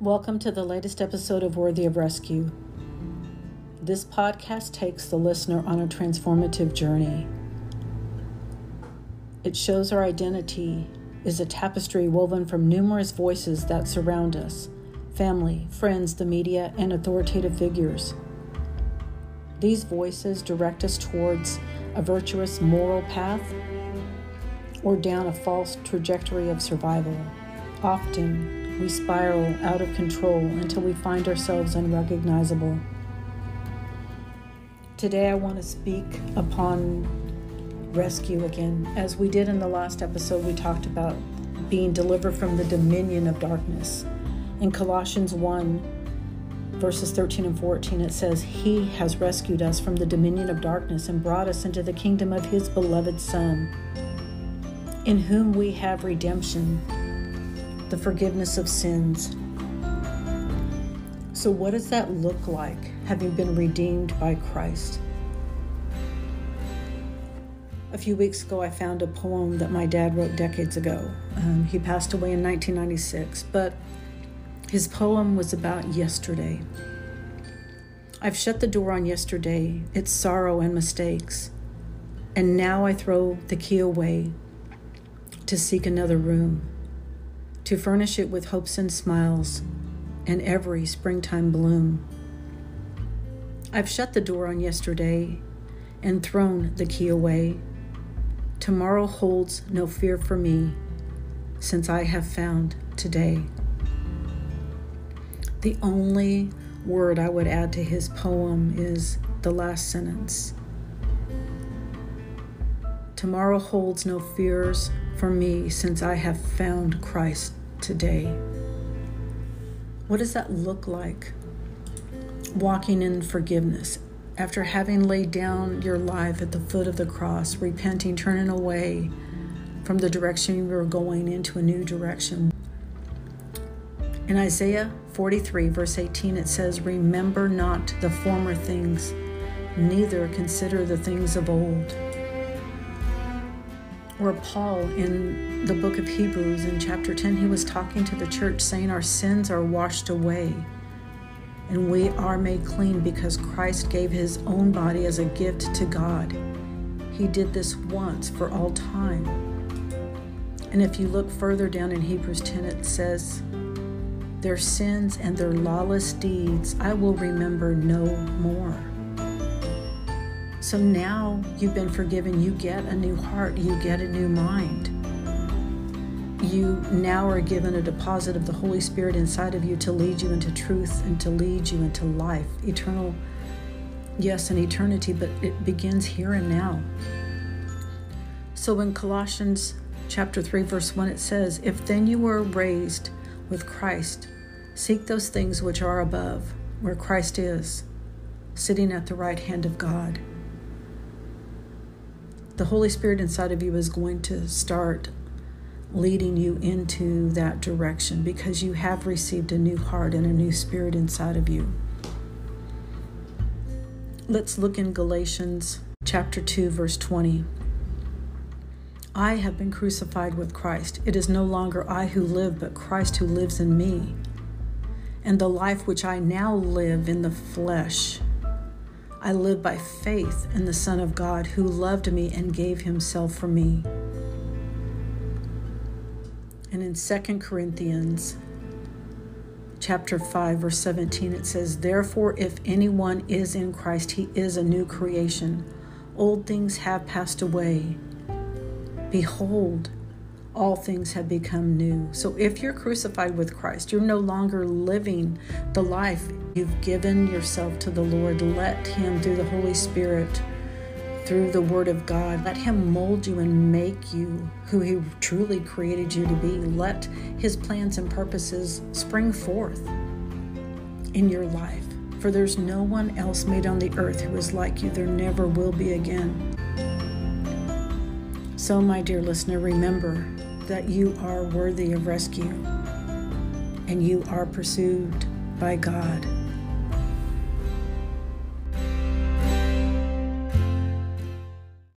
Welcome to the latest episode of Worthy of Rescue. This podcast takes the listener on a transformative journey. It shows our identity is a tapestry woven from numerous voices that surround us family, friends, the media, and authoritative figures. These voices direct us towards a virtuous moral path or down a false trajectory of survival. Often, we spiral out of control until we find ourselves unrecognizable. Today, I want to speak upon rescue again. As we did in the last episode, we talked about being delivered from the dominion of darkness. In Colossians 1, verses 13 and 14, it says, He has rescued us from the dominion of darkness and brought us into the kingdom of His beloved Son, in whom we have redemption, the forgiveness of sins. So, what does that look like, having been redeemed by Christ? A few weeks ago, I found a poem that my dad wrote decades ago. Um, he passed away in 1996, but his poem was about yesterday. I've shut the door on yesterday, its sorrow and mistakes, and now I throw the key away to seek another room, to furnish it with hopes and smiles and every springtime bloom. I've shut the door on yesterday and thrown the key away. Tomorrow holds no fear for me, since I have found today. The only word I would add to his poem is the last sentence. Tomorrow holds no fears for me since I have found Christ today. What does that look like? Walking in forgiveness after having laid down your life at the foot of the cross, repenting, turning away from the direction you were going into a new direction. In Isaiah 43, verse 18, it says, Remember not the former things, neither consider the things of old. Or Paul in the book of Hebrews, in chapter 10, he was talking to the church saying, Our sins are washed away and we are made clean because Christ gave his own body as a gift to God. He did this once for all time. And if you look further down in Hebrews 10, it says, their sins and their lawless deeds I will remember no more. So now you've been forgiven, you get a new heart, you get a new mind. You now are given a deposit of the Holy Spirit inside of you to lead you into truth and to lead you into life, eternal, yes, in eternity, but it begins here and now. So in Colossians chapter 3, verse 1, it says, If then you were raised with Christ, seek those things which are above, where Christ is, sitting at the right hand of God. The Holy Spirit inside of you is going to start leading you into that direction because you have received a new heart and a new spirit inside of you. Let's look in Galatians chapter 2 verse 20. I have been crucified with Christ. It is no longer I who live, but Christ who lives in me. And the life which I now live in the flesh, I live by faith in the Son of God who loved me and gave himself for me. And in 2 Corinthians chapter 5 verse 17 it says therefore if anyone is in Christ he is a new creation old things have passed away Behold, all things have become new. So if you're crucified with Christ, you're no longer living the life. You've given yourself to the Lord. Let Him, through the Holy Spirit, through the Word of God, let Him mold you and make you who He truly created you to be. Let His plans and purposes spring forth in your life. For there's no one else made on the earth who is like you. There never will be again. So, my dear listener, remember that you are worthy of rescue and you are pursued by God.